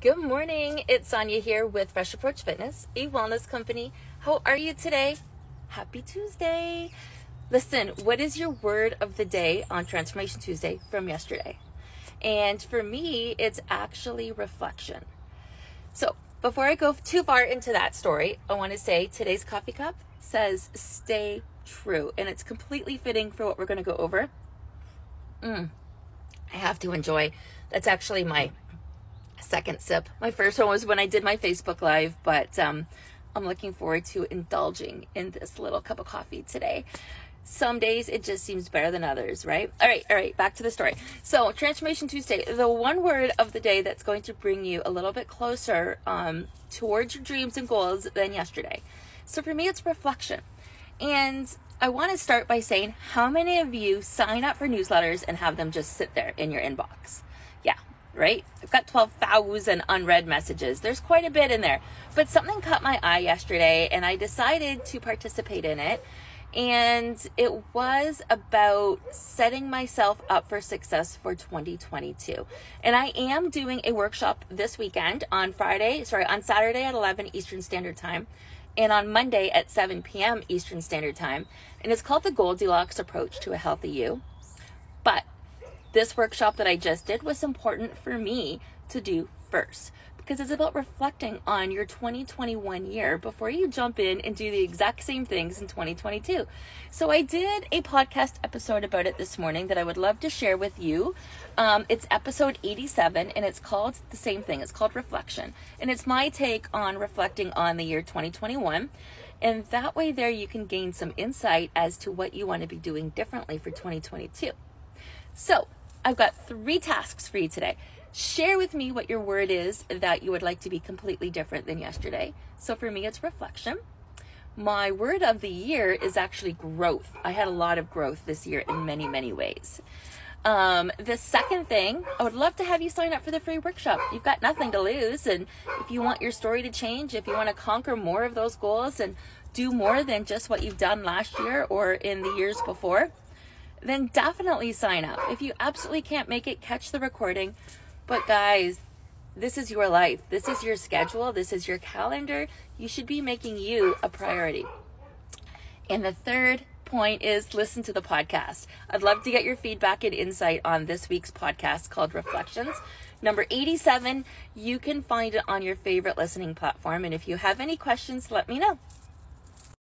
Good morning. It's Sonya here with Fresh Approach Fitness, a wellness company. How are you today? Happy Tuesday. Listen, what is your word of the day on Transformation Tuesday from yesterday? And for me, it's actually reflection. So, before I go too far into that story, I want to say today's coffee cup says stay true, and it's completely fitting for what we're going to go over. Mm, I have to enjoy. That's actually my second sip. My first one was when I did my Facebook Live, but um, I'm looking forward to indulging in this little cup of coffee today. Some days it just seems better than others, right? All right, all right, back to the story. So, Transformation Tuesday, the one word of the day that's going to bring you a little bit closer um, towards your dreams and goals than yesterday. So, for me, it's reflection. And I want to start by saying how many of you sign up for newsletters and have them just sit there in your inbox? Right? I've got 12,000 unread messages. There's quite a bit in there. But something caught my eye yesterday and I decided to participate in it. And it was about setting myself up for success for 2022. And I am doing a workshop this weekend on Friday, sorry, on Saturday at 11 Eastern Standard Time and on Monday at 7 p.m. Eastern Standard Time. And it's called the Goldilocks Approach to a Healthy You. This workshop that I just did was important for me to do first because it's about reflecting on your 2021 year before you jump in and do the exact same things in 2022. So I did a podcast episode about it this morning that I would love to share with you. Um, it's episode 87 and it's called the same thing. It's called Reflection. And it's my take on reflecting on the year 2021. And that way, there you can gain some insight as to what you want to be doing differently for 2022. So, I've got three tasks for you today. Share with me what your word is that you would like to be completely different than yesterday. So for me, it's reflection. My word of the year is actually growth. I had a lot of growth this year in many, many ways. Um, the second thing, I would love to have you sign up for the free workshop. You've got nothing to lose. And if you want your story to change, if you want to conquer more of those goals and do more than just what you've done last year or in the years before, then definitely sign up. If you absolutely can't make it, catch the recording. But guys, this is your life. This is your schedule. This is your calendar. You should be making you a priority. And the third point is listen to the podcast. I'd love to get your feedback and insight on this week's podcast called Reflections. Number 87, you can find it on your favorite listening platform. And if you have any questions, let me know.